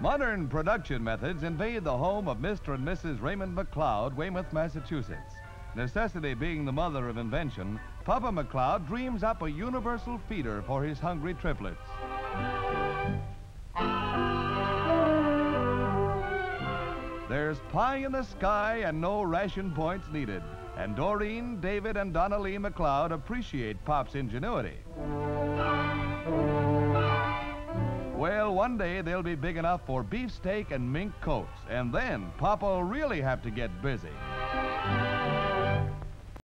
Modern production methods invade the home of Mr. and Mrs. Raymond McLeod, Weymouth, Massachusetts. Necessity being the mother of invention, Papa McLeod dreams up a universal feeder for his hungry triplets. There's pie in the sky and no ration points needed. And Doreen, David, and Donna Lee McLeod appreciate Pop's ingenuity. one day they'll be big enough for beefsteak and mink coats. And then Papa'll really have to get busy.